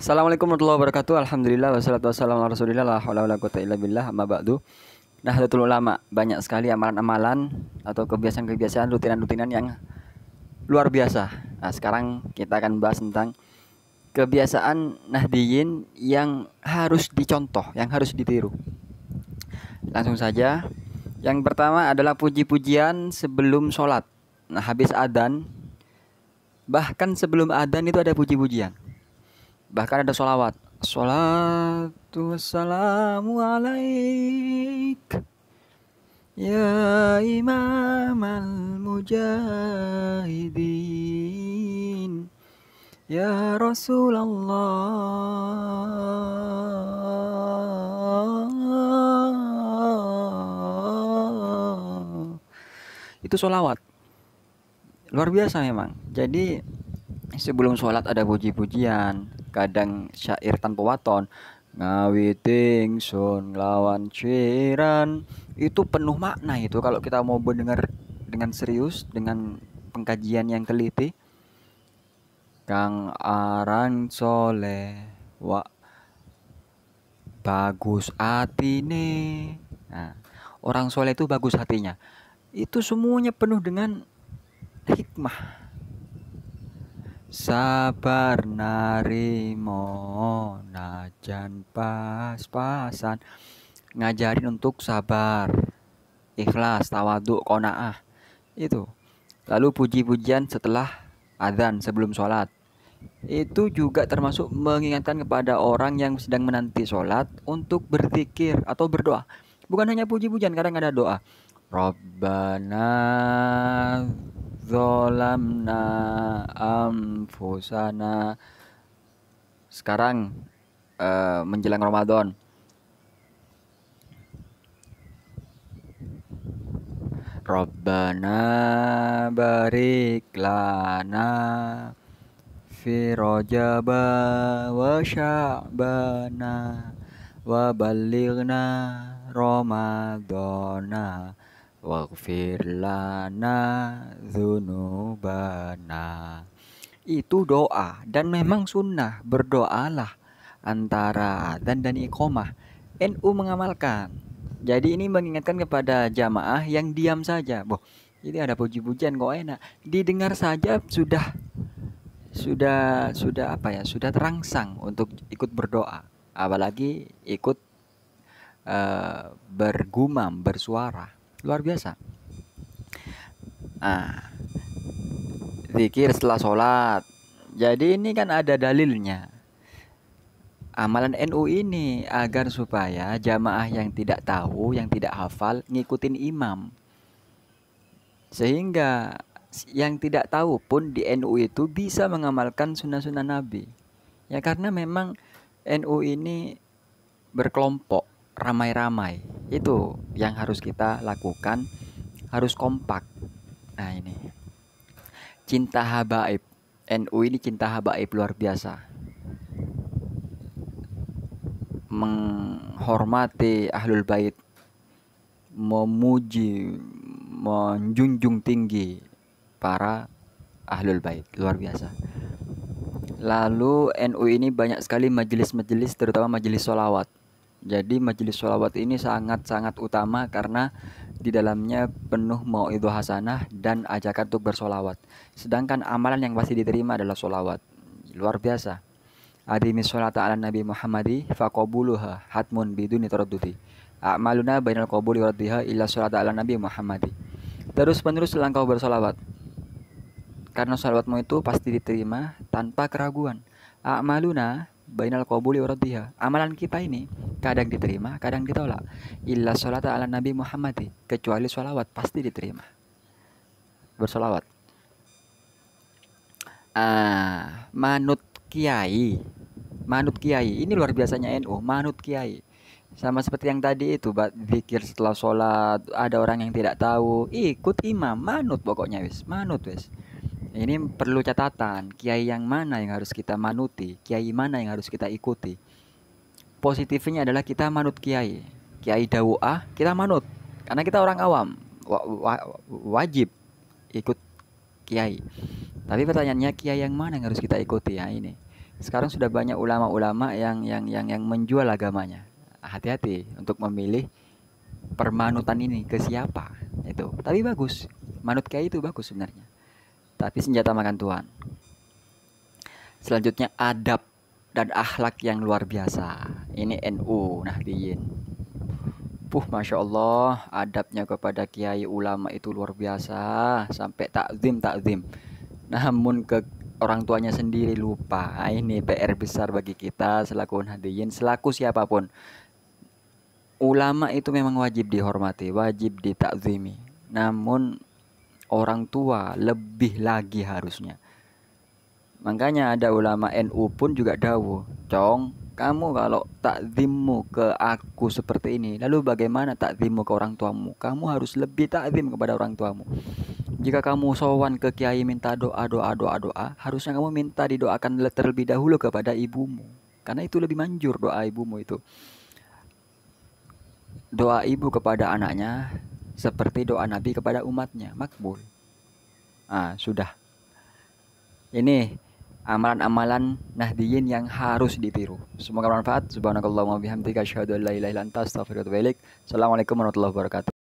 Assalamualaikum warahmatullahi wabarakatuh. Alhamdulillah wassalatu wassalamu ala Rasulillah la haula wala illa billah. Amma ba'du. Nahdlatul Ulama banyak sekali amalan-amalan atau kebiasaan-kebiasaan rutinan-rutinan yang luar biasa. Nah, sekarang kita akan bahas tentang kebiasaan Nahdiyin yang harus dicontoh, yang harus ditiru. Langsung saja. Yang pertama adalah puji-pujian sebelum sholat. Nah, habis adan, bahkan sebelum adan itu ada puji-pujian bahkan ada sholawat. Salatu wassalamu alaik. Ya imam al-mujahidin Ya Rasulullah. Itu sholawat. Luar biasa memang. Jadi sebelum sholat ada puji-pujian kadang syair tanpa waton. Ngawiting sun lawan ciran. Itu penuh makna itu kalau kita mau mendengar dengan serius dengan pengkajian yang teliti. Kang aran soleh wa bagus atine nah orang soleh itu bagus hatinya. Itu semuanya penuh dengan hikmah sabar narimo najan pas-pasan. Ngajarin untuk sabar ikhlas tawaduk konaah itu. Lalu puji-pujian setelah adzan sebelum sholat. Itu juga termasuk mengingatkan kepada orang yang sedang menanti sholat untuk berzikir atau berdoa. Bukan hanya puji-pujian kadang ada doa. Rabbana zolamna amfusana sekarang uh, menjelang Ramadan. Rabbana barik lana fi rajaba wa sya'bana wa balighna ramadana waghfir lana dzunubana itu doa dan memang sunnah. Berdoalah antara adzan dan iqomah NU mengamalkan. Jadi ini mengingatkan kepada jamaah yang diam saja. Boh ini ada puji-pujian kok enak. Didengar saja sudah sudah sudah apa ya sudah terangsang untuk ikut berdoa. Apalagi ikut uh, bergumam bersuara luar biasa. Ah zikir setelah sholat. Jadi ini kan ada dalilnya. Amalan NU ini agar supaya jamaah yang tidak tahu yang tidak hafal ngikutin imam. Sehingga yang tidak tahu pun di NU itu bisa mengamalkan sunnah-sunnah Nabi. Ya karena memang NU ini berkelompok ramai-ramai. Itu yang harus kita lakukan harus kompak. Nah ini. Cinta habaib. NU ini cinta habaib luar biasa. Menghormati ahlul bait memuji menjunjung tinggi para ahlul bait. Luar biasa. Lalu NU ini banyak sekali majelis-majelis terutama majelis solawat jadi majelis sholawat ini sangat-sangat utama karena di dalamnya penuh mau itu hasanah dan ajakan untuk bersolawat. Sedangkan amalan yang pasti diterima adalah solawat. Luar biasa. Adimi sholat ala Nabi Muhammadi faqabuluha hatmun biduni taradduti. A'maluna bainal qabuli raddiha illa sholat ala Nabi Muhammadi. Terus penerus langkah bersolawat. Karena sholawatmu itu pasti diterima tanpa keraguan. A'maluna bainal qabuli raddiha. Amalan kita ini kadang diterima, kadang ditolak. Illa sholat ala Nabi Muhammad, kecuali sholawat pasti diterima. Bersolawat. Ah, manut kiai, manut kiai. Ini luar biasanya NU, manut kiai. Sama seperti yang tadi itu, zikir setelah sholat, ada orang yang tidak tahu, ikut imam, manut pokoknya wis, manut wis. Ini perlu catatan, kiai yang mana yang harus kita manuti, kiai mana yang harus kita ikuti? Positifnya adalah kita manut kiai. Kiai dawuah kita manut. Karena kita orang awam. Wa, wa, wajib ikut kiai. Tapi pertanyaannya kiai yang mana yang harus kita ikuti? Ya ini. Sekarang sudah banyak ulama-ulama yang yang yang yang menjual agamanya. Hati-hati untuk memilih permanutan ini ke siapa. Itu. Tapi bagus. Manut kayak itu bagus sebenarnya tapi senjata makan tuan selanjutnya adab dan akhlak yang luar biasa ini NU Nahdiyin Puh, masya Allah, adabnya kepada kiai ulama itu luar biasa, sampai takzim takzim. Namun ke orang tuanya sendiri lupa. Nah, ini PR besar bagi kita selaku hadirin, selaku siapa pun. Ulama itu memang wajib dihormati, wajib ditakzimi. Namun orang tua lebih lagi harusnya. Makanya ada ulama NU pun juga dawu, "Cong, kamu kalau takzimmu ke aku seperti ini, lalu bagaimana takzimmu ke orang tuamu? Kamu harus lebih takzim kepada orang tuamu. Jika kamu sowan ke kiai minta doa, doa, doa, doa, harusnya kamu minta didoakan terlebih dahulu kepada ibumu. Karena itu lebih manjur doa ibumu itu. Doa ibu kepada anaknya seperti doa Nabi kepada umatnya, makbul. Ah, sudah. Ini amalan-amalan nahdiyin yang harus ditiru. Semoga bermanfaat. Subhanakallahumma bihamdika asyhadu an la ilaha illa anta. Assalamualaikum warahmatullahi wabarakatuh.